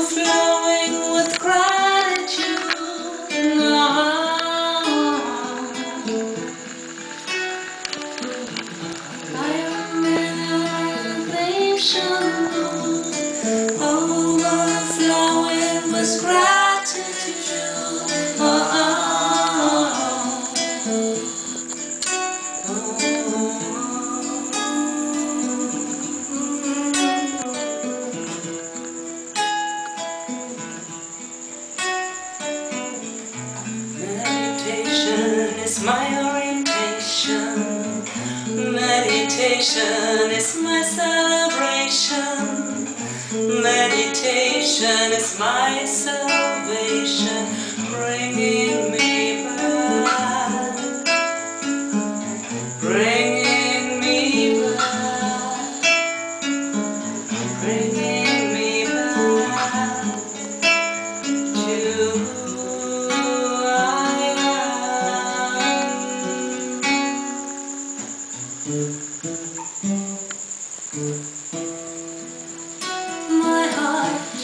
overflowing with gratitude. I am in elevation, overflowing with gratitude. Is my orientation. Meditation is my celebration. Meditation is my salvation, My heart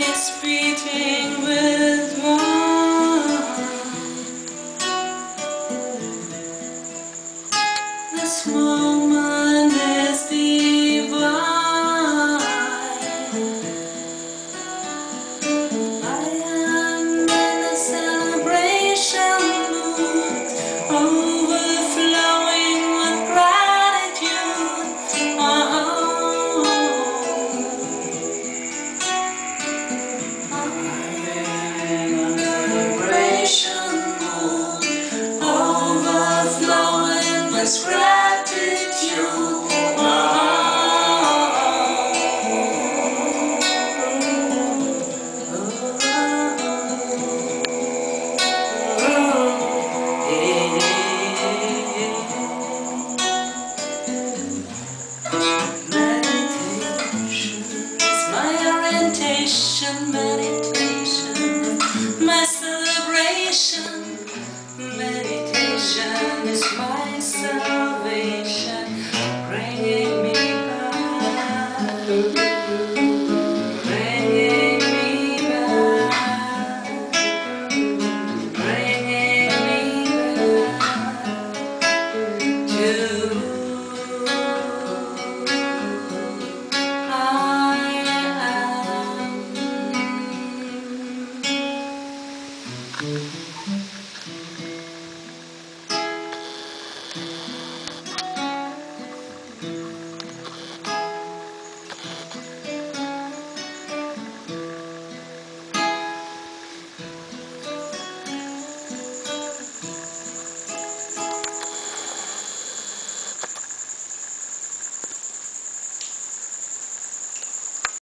is beating with moment is divine. I am in a celebration overflowing gratitude. meditation, meditation, my celebration, meditation is my you.